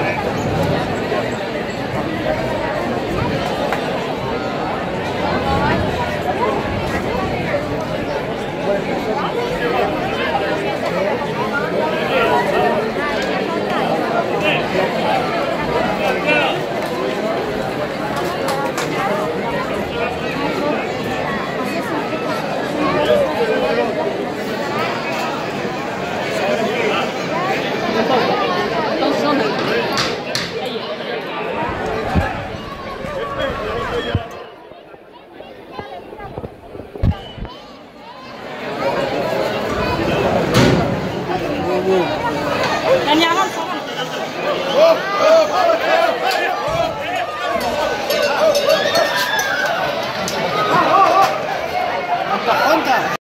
Thank you. Nhanh!